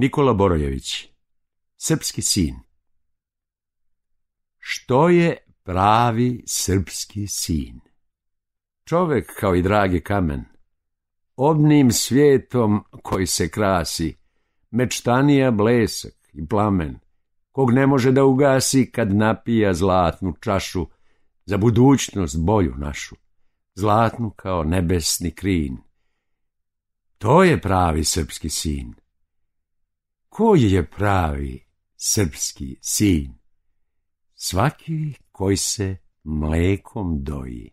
Nikola Borojević Srpski sin Što je pravi srpski sin? Čovek kao i dragi kamen, obnim svijetom koji se krasi, mečtanija blesak i plamen, kog ne može da ugasi kad napija zlatnu čašu za budućnost bolju našu, zlatnu kao nebesni krin. To je pravi srpski sin. Koji je pravi srpski sin? Svaki koji se mlekom doji.